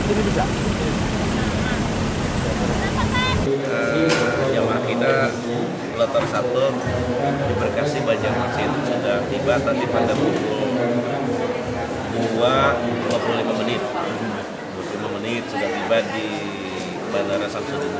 Eh, ya, Ini bisa. Jamaah kita kloter satu di Bekasi Banjarmasin sudah tiba tadi pada pukul 2.25 menit 25 menit sudah tiba di Bandara Samsudin